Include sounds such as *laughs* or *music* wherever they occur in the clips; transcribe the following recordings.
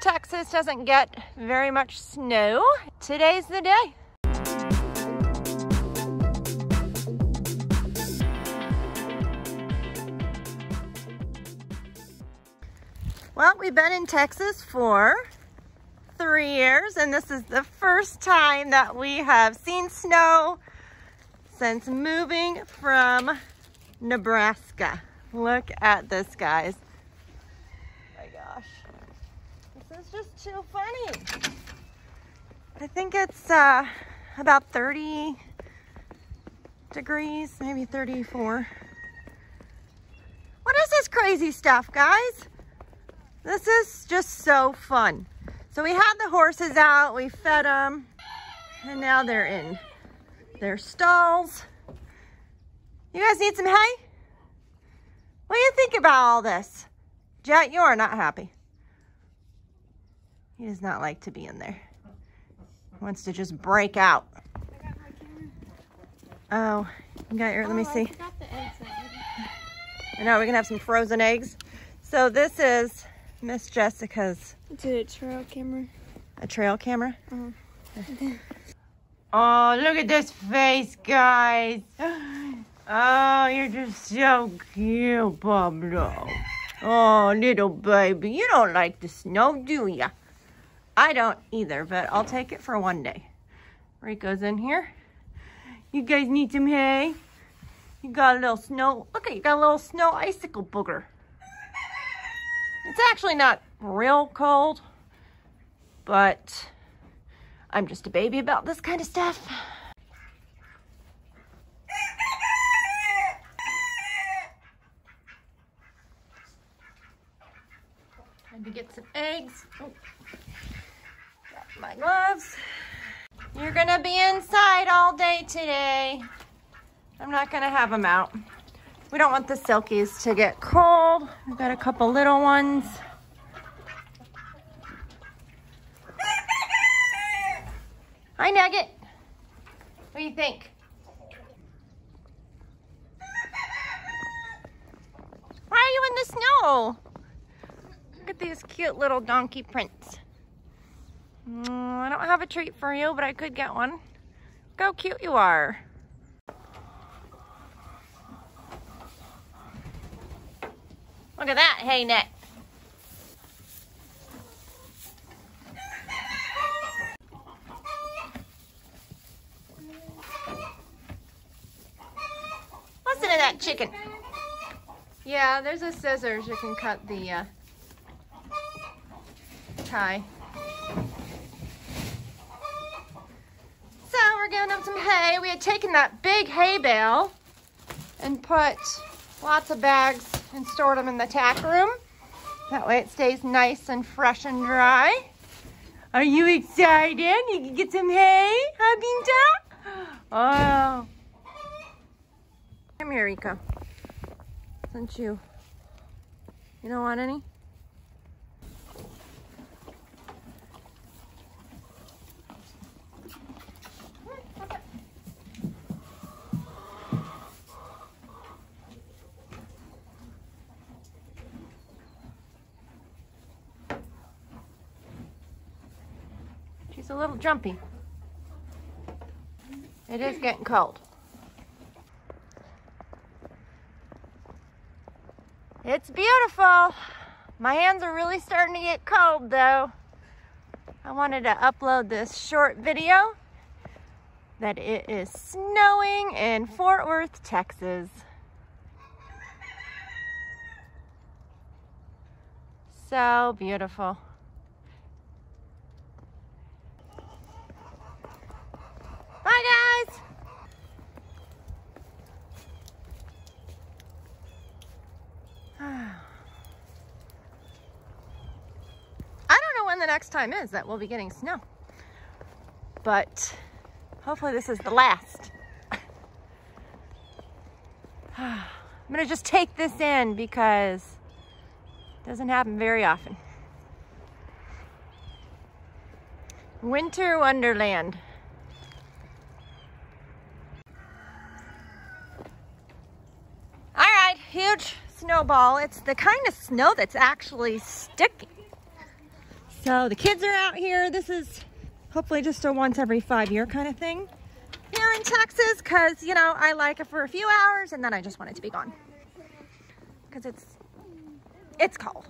Texas doesn't get very much snow. Today's the day. Well, we've been in Texas for three years, and this is the first time that we have seen snow since moving from Nebraska. Look at this, guys. Oh my gosh. Too funny. I think it's uh, about 30 degrees, maybe 34. What is this crazy stuff, guys? This is just so fun. So we had the horses out, we fed them, and now they're in their stalls. You guys need some hay? What do you think about all this? Jet, you are not happy. He does not like to be in there. He wants to just break out. Oh, you got your, let me Oh, I see. forgot the eggs out. I know, we're gonna have some frozen eggs. So this is Miss Jessica's It's a trail camera. a trail camera. Uh-huh. Oh, look at this face, guys. Oh, you're just so cute, Pablo. Oh, little baby. You don't like the snow, do ya? I don't either, but I'll take it for one day. Rico's in here. You guys need some hay? You got a little snow. Look at you got a little snow icicle booger. It's actually not real cold, but I'm just a baby about this kind of stuff. Time to get some eggs. Oh. My gloves. You're gonna be inside all day today. I'm not gonna have them out. We don't want the silkies to get cold. We've got a couple little ones. Hi, Nugget. What do you think? Why are you in the snow? Look at these cute little donkey prints. Mm, I don't have a treat for you, but I could get one. Look how cute you are. Look at that hay net. Listen to that chicken. Yeah, there's a scissors. You can cut the uh, tie. Them some hay. We had taken that big hay bale and put lots of bags and stored them in the tack room. That way it stays nice and fresh and dry. Are you excited? You can get some hay, huh, Binta? Oh. Come here, Rico. Since you, you don't want any? A little jumpy. It is getting cold. It's beautiful. My hands are really starting to get cold though. I wanted to upload this short video that it is snowing in Fort Worth, Texas. So beautiful. Bye guys. I don't know when the next time is that we'll be getting snow. But hopefully this is the last. *sighs* I'm gonna just take this in because it doesn't happen very often. Winter Wonderland. All right, huge snowball. It's the kind of snow that's actually sticky. So the kids are out here. This is hopefully just a once every five year kind of thing here in Texas because, you know, I like it for a few hours and then I just want it to be gone. Because it's, it's cold.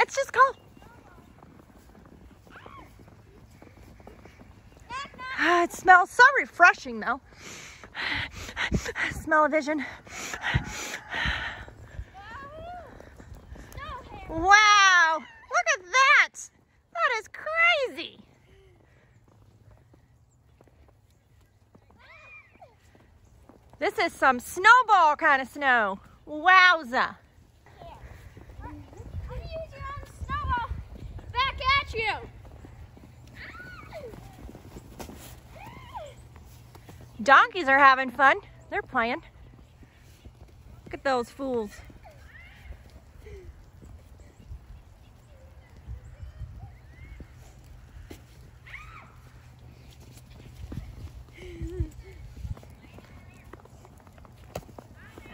It's just cold. Ah, *sighs* it smells so refreshing though. *sighs* Smell of vision. *sighs* Wow, look at that. That is crazy. This is some snowball kind of snow. Wowza. Back at you. Donkeys are having fun. They're playing. Look at those fools.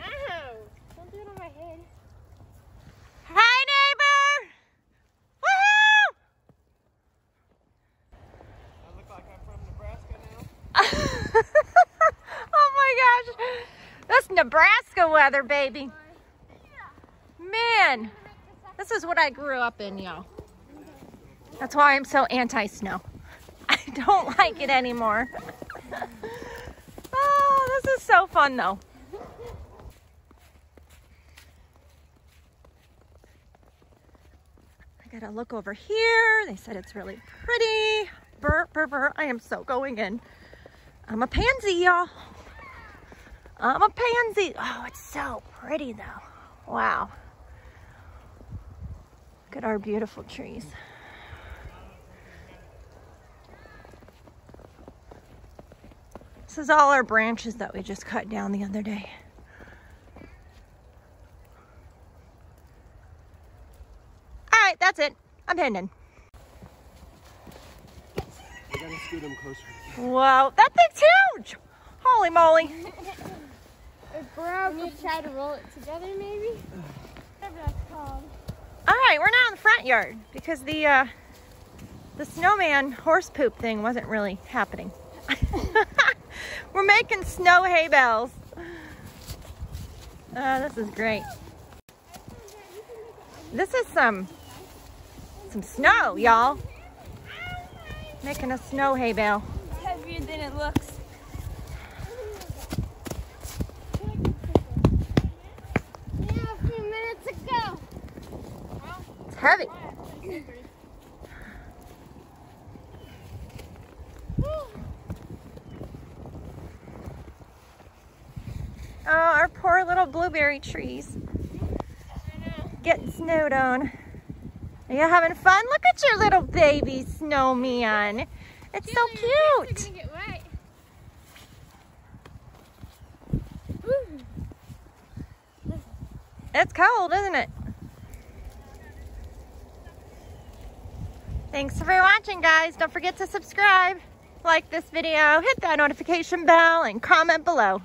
Ow. Don't do it on my head. Hi, neighbor! Woohoo! I look like I'm from Nebraska now. oh my gosh. That's Nebraska weather, baby. Man, this is what I grew up in, y'all. That's why I'm so anti-snow. *laughs* I don't like it anymore. *laughs* oh, this is so fun though. I gotta look over here. They said it's really pretty. Burr, burr, burr. I am so going in. I'm a pansy, y'all. I'm a pansy. Oh, it's so pretty though. Wow. Look at our beautiful trees. This is all our branches that we just cut down the other day. All right, that's it. I'm heading in. I gotta scoot him closer. Wow, that thing's huge. Holy moly. *laughs* Broke. When you try to roll it together, maybe? Whatever that's called. All right, we're now in the front yard because the uh, the snowman horse poop thing wasn't really happening. *laughs* we're making snow hay bales. Uh, this is great. This is some some snow, y'all. Making a snow hay bale. Heavier than it looks. Yeah, a few minutes ago. It's heavy. Oh, our poor little blueberry trees getting snowed on. Are you having fun? Look at your little baby snowman. It's so cute. gonna get wet. It's cold, isn't it? Thanks for watching, guys. Don't forget to subscribe, like this video, hit that notification bell, and comment below.